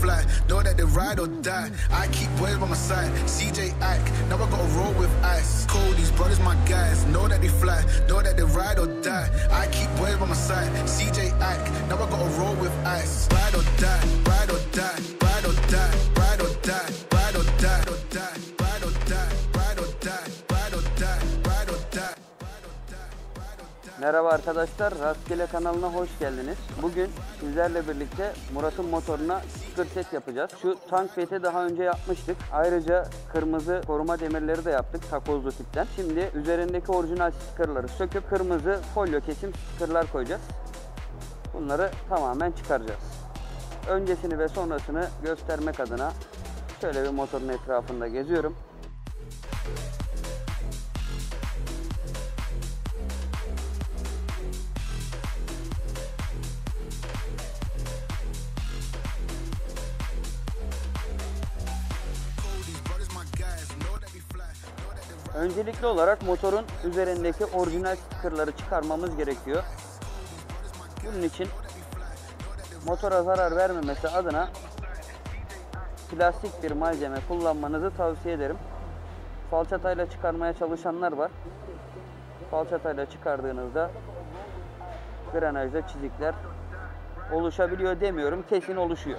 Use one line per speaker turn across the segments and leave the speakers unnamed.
fly, know that they ride or die. I keep boys by my side. CJ Ike, now I gotta roll with ice. These brothers my guys, know that they fly, know that they ride or die. I keep boys by my side. CJ Ike, now I gotta roll with ice. Ride or die, ride or die, ride or die, ride or die,
Merhaba arkadaşlar, Rastgele kanalına hoş geldiniz. Bugün sizlerle birlikte Murat'ın motoruna sticker set yapacağız. Şu tank feti daha önce yapmıştık. Ayrıca kırmızı koruma demirleri de yaptık takozlu tipten. Şimdi üzerindeki orijinal stickerları söküp kırmızı folyo kesim stickerlar koyacağız. Bunları tamamen çıkaracağız. Öncesini ve sonrasını göstermek adına şöyle bir motorun etrafında geziyorum. Öncelikli olarak motorun üzerindeki orijinal stickerları çıkarmamız gerekiyor. Bunun için motora zarar vermemesi adına plastik bir malzeme kullanmanızı tavsiye ederim. Falçatayla çıkarmaya çalışanlar var. Falçatayla çıkardığınızda granajda çizikler oluşabiliyor demiyorum, kesin oluşuyor.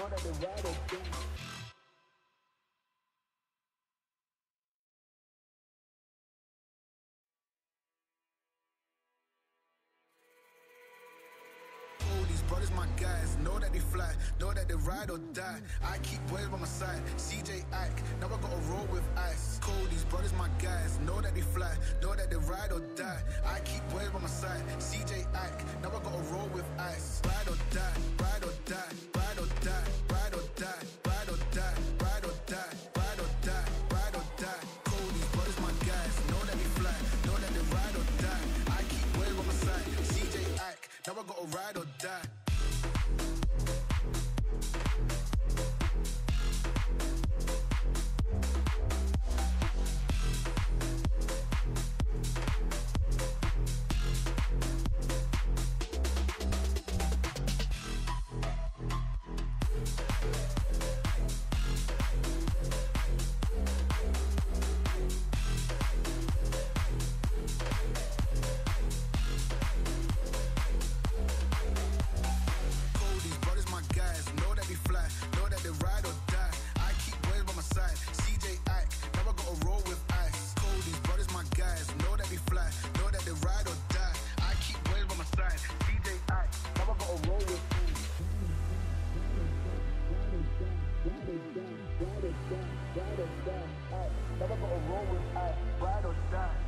Oh, these brothers my guys, know that they fly, know that they ride or die. I keep boys by my side, CJ Ike, now I gotta roll with ice. These brothers my guys, know that they fly, know that they ride or die. I keep boys by my side, CJ Ike, now I gotta roll with ice. Ride or die, ride die. down. Never gonna roll with uh, aye. Ride or die.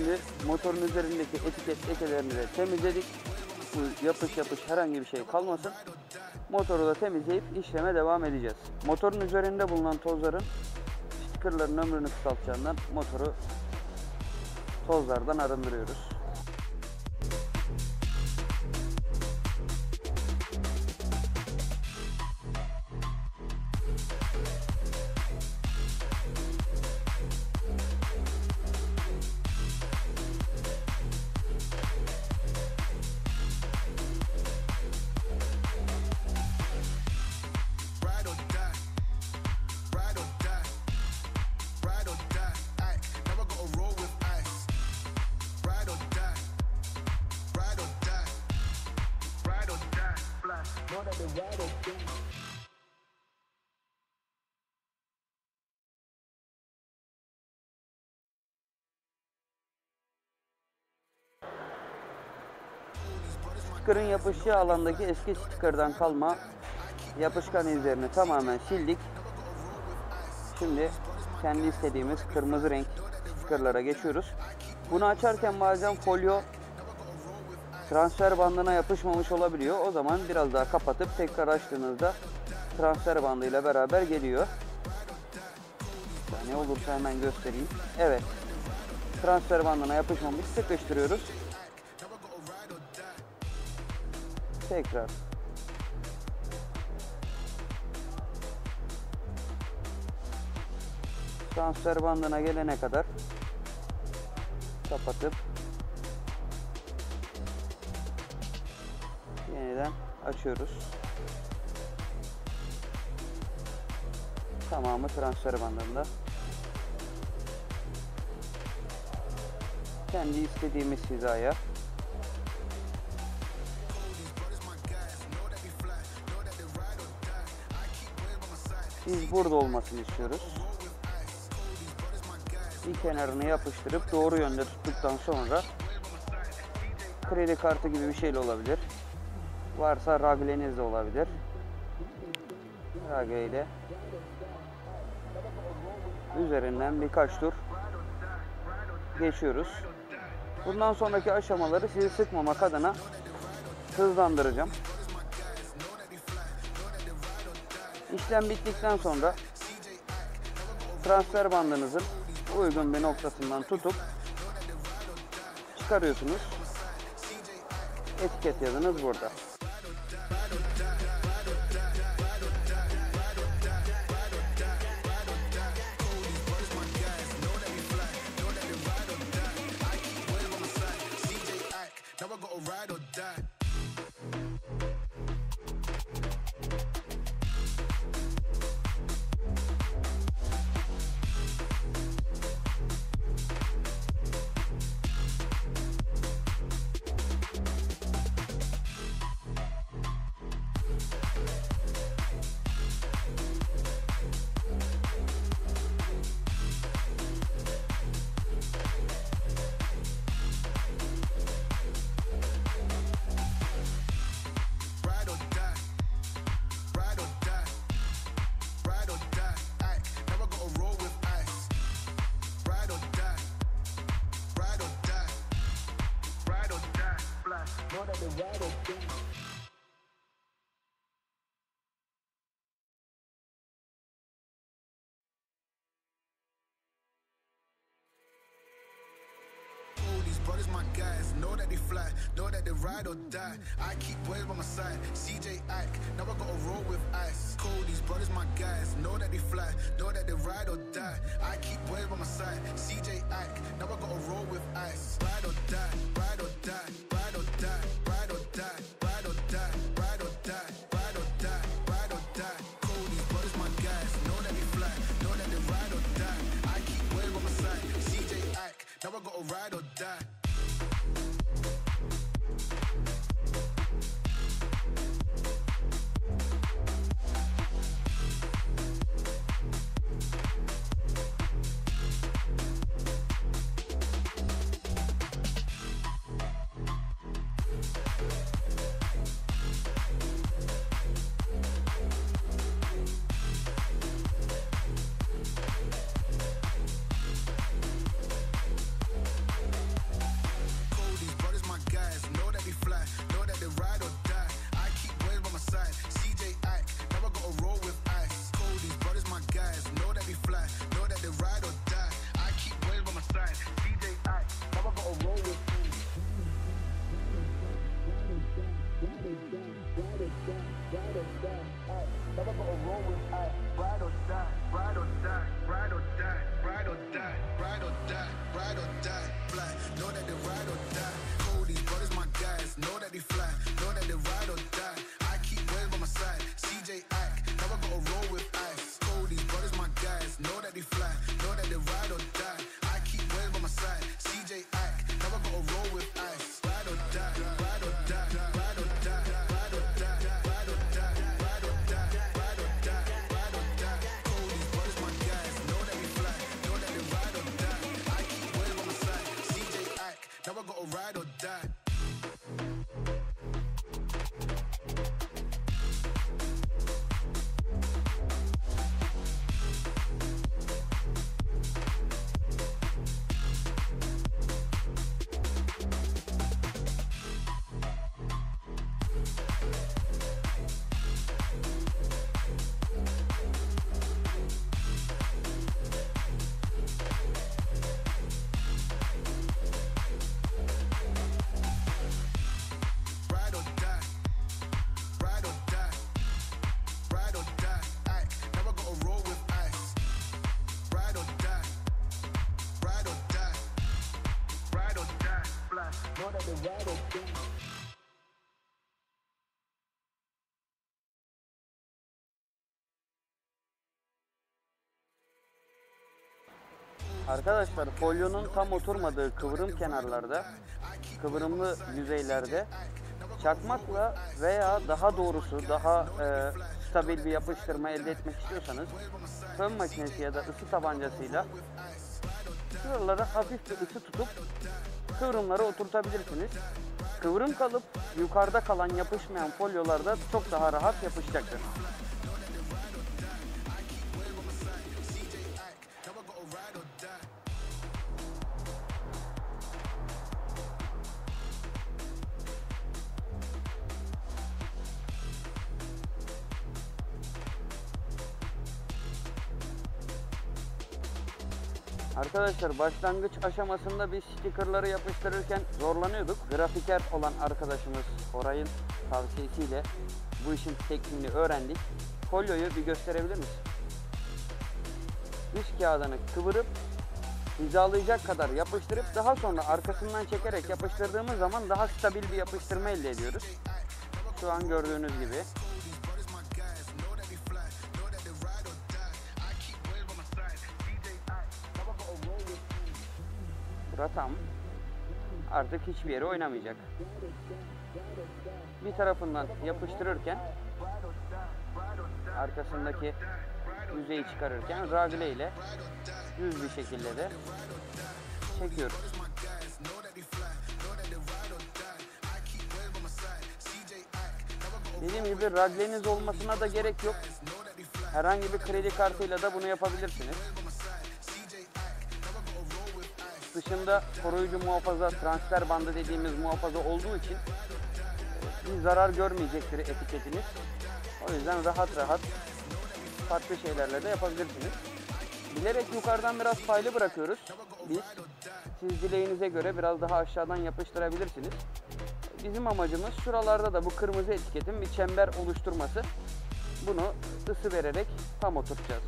Şimdi motorun üzerindeki etiket lekelerini de temizledik. buz, yapış yapış herhangi bir şey kalmasın. Motoru da temizleyip işleme devam edeceğiz. Motorun üzerinde bulunan tozların stickerların ömrünü kısaltacağından motoru tozlardan arındırıyoruz.
Die.
Sticker'ın yapıştığı alandaki eski sticker'dan kalma yapışkan izlerini tamamen sildik. Şimdi kendi istediğimiz kırmızı renk sticker'lara geçiyoruz. Bunu açarken bazen folyo transfer bandına yapışmamış olabiliyor. O zaman biraz daha kapatıp tekrar açtığınızda transfer bandıyla beraber geliyor. Ne olursa hemen göstereyim. Evet. Transfer bandına yapışmamış sıkıştırıyoruz. Tekrar transfer bandına gelene kadar kapatıp açıyoruz. Tamamı transfer bandında. Kendi istediğimiz hizaya Biz burada olmasını istiyoruz. Bir kenarını yapıştırıp doğru yönde tuttuktan sonra kredi kartı gibi bir şeyle olabilir. Varsa ragleniz de olabilir. Rage ile üzerinden birkaç tur geçiyoruz. Bundan sonraki aşamaları sizi sıkmamak adına hızlandıracağım. İşlem bittikten sonra transfer bandınızın uygun bir noktasından tutup çıkarıyorsunuz. Etiket yazınız burada.
They ride or. Oh, these brothers my guys, know that they fly, know that they ride or die. I keep boys by my side, CJ Ike, never gotta roll with ice. Cold, these brothers my guys, know that they fly, know that they ride or die. I keep boys by my side, CJ Ike, never gotta roll with ice. Ride or die, ride or Never gonna roll with us. Ride or die, ride or die, ride or die, ride or die, ride or die, ride or die. Black, know that the ride or die.
Arkadaşlar folyonun tam oturmadığı kıvrım kenarlarda, kıvrımlı yüzeylerde çakmakla veya daha doğrusu daha e, stabil bir yapıştırma elde etmek istiyorsanız fön makinesi ya da ısı tabancasıyla şuralara hafif bir ısı tutup kıvrımları oturtabilirsiniz. Kıvrım kalıp yukarıda kalan yapışmayan folyolarda çok daha rahat yapışacaktır. Arkadaşlar başlangıç aşamasında biz stickerları yapıştırırken zorlanıyorduk. Grafiker olan arkadaşımız Oray'ın tavsiyesiyle bu işin tekniğini öğrendik. Folyoyu bir gösterebilir misin? Dış kağıdını kıvırıp hizalayacak kadar yapıştırıp daha sonra arkasından çekerek yapıştırdığımız zaman daha stabil bir yapıştırma elde ediyoruz. Şu an gördüğünüz gibi. Bura tam. Artık hiçbir yere oynamayacak. Bir tarafından yapıştırırken arkasındaki yüzeyi çıkarırken ragle ile düz bir şekilde de çekiyoruz. Dediğim gibi ragleniz olmasına da gerek yok. Herhangi bir kredi kartıyla da bunu yapabilirsiniz. Dışında koruyucu muhafaza, transfer bandı dediğimiz muhafaza olduğu için e, bir zarar görmeyecektir etiketiniz. O yüzden rahat rahat farklı şeylerle de yapabilirsiniz. Bilerek yukarıdan biraz paylı bırakıyoruz biz. Siz dileğinize göre biraz daha aşağıdan yapıştırabilirsiniz. Bizim amacımız şuralarda da bu kırmızı etiketin bir çember oluşturması. Bunu ısı vererek tam oturtacağız.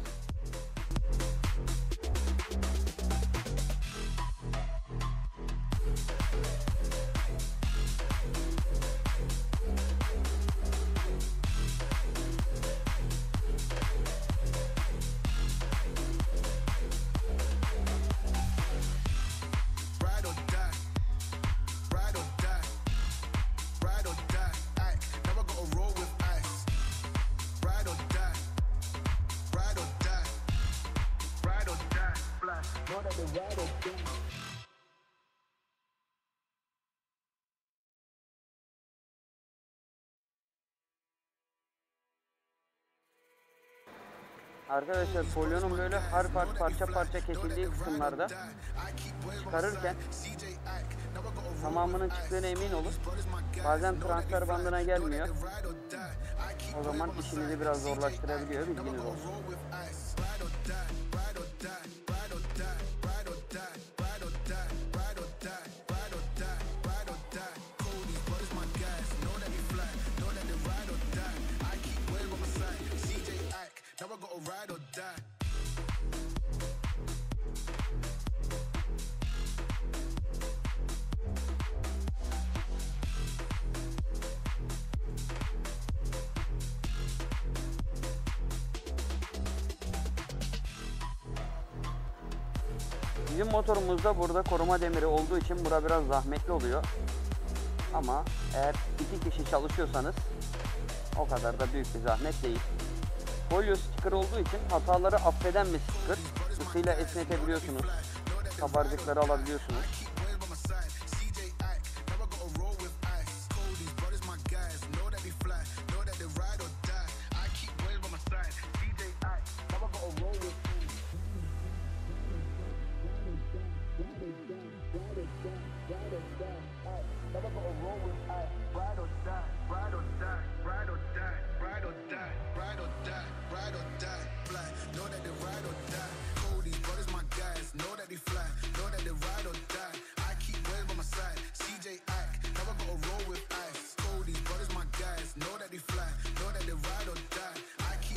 Arkadaşlar folyonun böyle harf harf parça parça kesildiği kısımlarda çıkarırken tamamının çıktığına emin olun. Bazen transfer bandına gelmiyor. O zaman işinizi biraz zorlaştırabiliyor bilginiz olsun. Bizim motorumuzda burada koruma demiri olduğu için bura biraz zahmetli oluyor. Ama eğer iki kişi çalışıyorsanız o kadar da büyük bir zahmet değil. Folyo sticker olduğu için hataları affeden bir sticker. Isıyla esnetebiliyorsunuz. Kabarcıkları alabiliyorsunuz.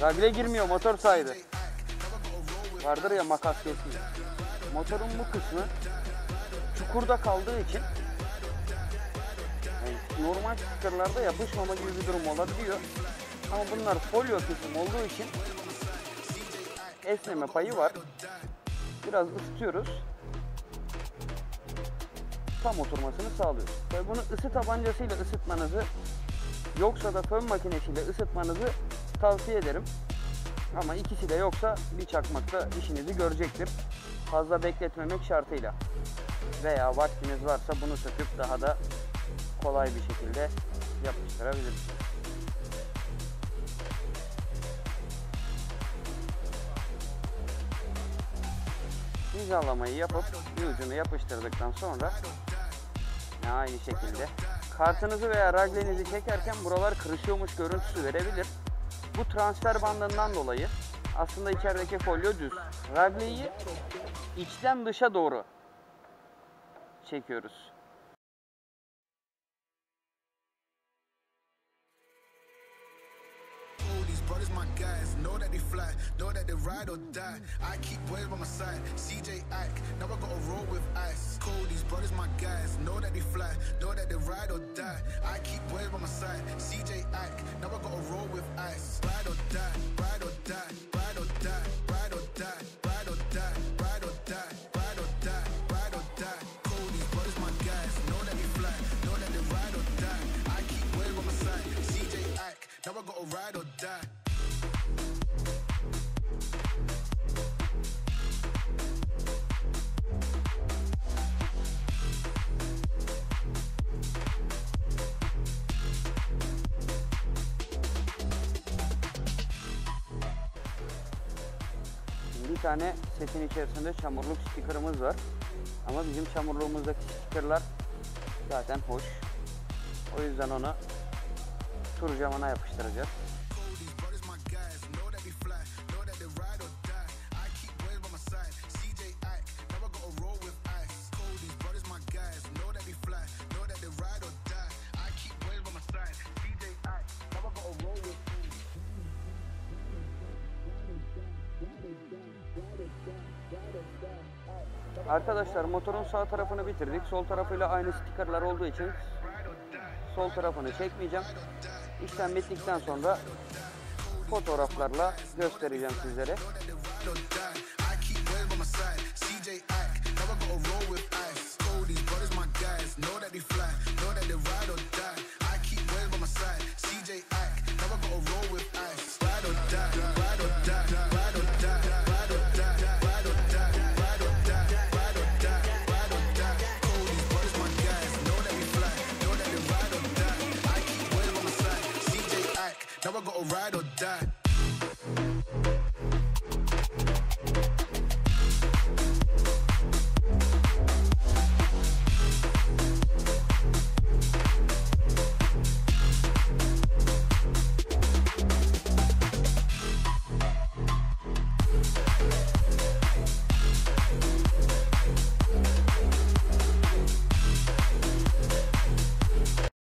Ragle girmiyor motor
with
Vardır ya makas kesmiyor. Motorun bu kısmı çukurda kaldığı için yani normal stickerlarda yapışmama gibi bir durum olabiliyor. Ama bunlar folyo kesim olduğu için esneme payı var. Biraz ısıtıyoruz. Tam oturmasını sağlıyoruz. Tabii bunu ısı tabancasıyla ısıtmanızı yoksa da fön makinesiyle ısıtmanızı tavsiye ederim. Ama ikisi de yoksa bir çakmakta işinizi görecektir. Fazla bekletmemek şartıyla. Veya vaktiniz varsa bunu söküp daha da kolay bir şekilde yapıştırabilirsiniz. Hizalamayı yapıp bir ucunu yapıştırdıktan sonra aynı şekilde kartınızı veya raglenizi çekerken buralar kırışıyormuş görüntüsü verebilir. Bu transfer bandından dolayı aslında içerideki folyo düz. Ragleyi içten dışa doğru çekiyoruz.
They fly, know that they ride or die. I keep waves by my side. CJ Ack, never gotta roll with ice. Cold, these brothers my guys. Know that they fly, know that they ride or die. I keep waves by my side. CJ Ack, never gotta roll with ice. Ride or die, ride or die,
tane setin içerisinde çamurluk stickerımız var. Ama bizim çamurluğumuzdaki stickerlar zaten hoş. O yüzden onu tur camına yapıştıracağız. Arkadaşlar motorun sağ tarafını bitirdik. Sol tarafıyla aynı stickerlar olduğu için sol tarafını çekmeyeceğim. İşlem bittikten sonra fotoğraflarla göstereceğim sizlere.